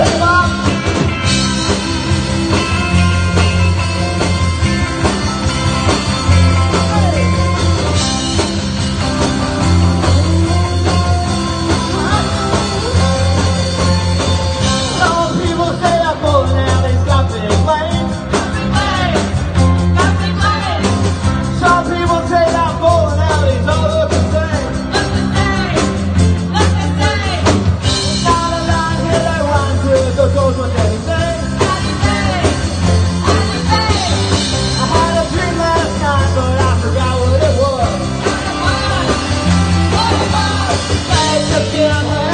Bye. Vai campeão.